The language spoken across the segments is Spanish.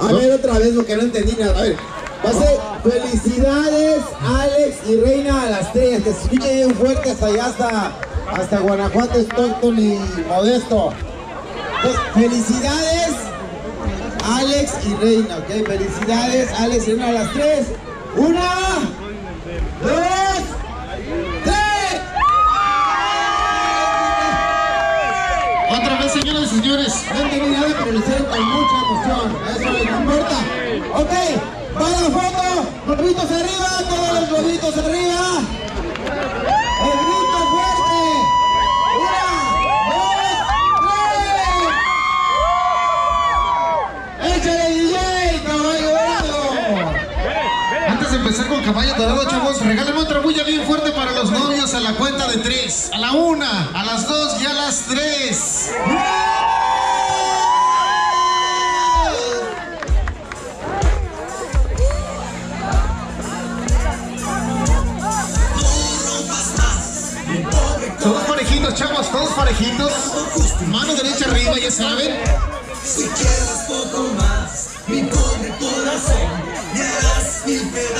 A ver otra vez porque no entendí nada. A ver, va a ser felicidades Alex y Reina a las tres. Que se escuche bien fuerte hasta allá, hasta, hasta Guanajuato, Stockton y Modesto. Entonces, felicidades Alex y Reina, ¿ok? Felicidades Alex y Reina a las tres. Una, dos, tres. Otra vez, señoras y señores. No entendí nada, pero lo hicieron con mucha emoción. Eso no importa. Ok, para la foto, los gritos arriba, todos los gloritos arriba. El grito fuerte. Una, dos, tres. Échale DJ, caballo dorado. Antes de empezar con caballo dorado, chavos, regálame otra bulla bien fuerte para los novios a la cuenta de tres. A la una, a las dos y a las tres. Todos todos parejitos. Mano derecha arriba, ya saben. Si quieres poco más, mi pobre corazón, me harás mil pedazos,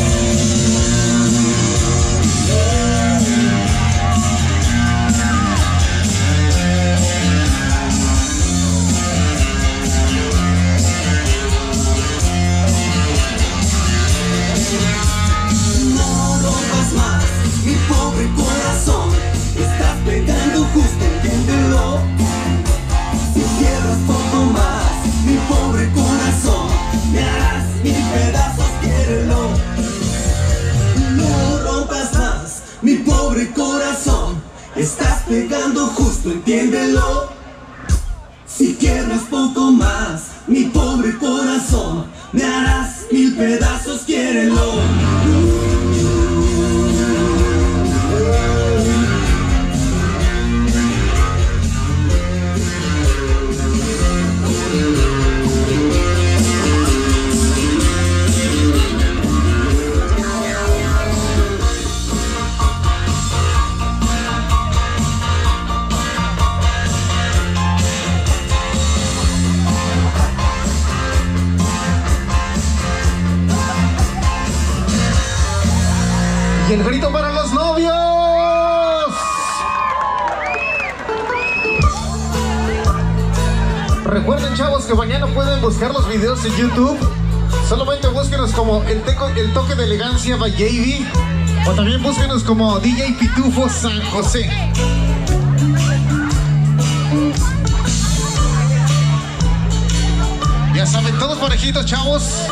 No rompas más mi pobre corazón, estás pegando justo, entiéndelo. Si quieres poco más, mi pobre corazón, me harás mil pedazos, quiérelo. No rompas más mi pobre corazón, estás pegando justo, entiéndelo. Si quieres poco más, mi pobre corazón, me harás mil pedazos, quiérelo. Recuerden, chavos, que mañana pueden buscar los videos en YouTube. Solamente búsquenos como el, toque de elegancia by. O también búsquenos como DJ Pitufo San José. Ya saben, todos parejitos, chavos.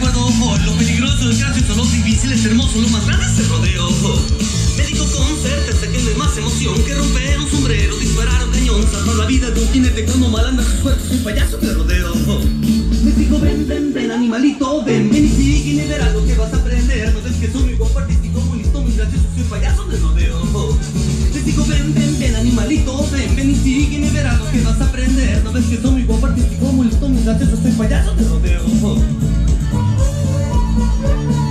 Que recuerdo Lo peligroso, el gracioso, lo difícil, es hermoso Lo más grande es el rodeo. Me dijo con certeza que no hay más emoción Que romper un sombrero, disparar un cañón Salvar la vida de un jinete como malanda Su suerte, soy payaso de rodeo. Me dijo ven, ven, ven animalito Ven, ven y sigue y verás lo que vas a aprender. No ves que soy muy guapo, artístico, muy listo, muy gracioso Soy payaso de rodeo Les digo ven, ven, ven animalito Ven, ven y sigue y verás lo que vas a aprender No ves que soy muy guapo, artístico, muy listo, muy gracioso Soy payaso de rodeo Thank you.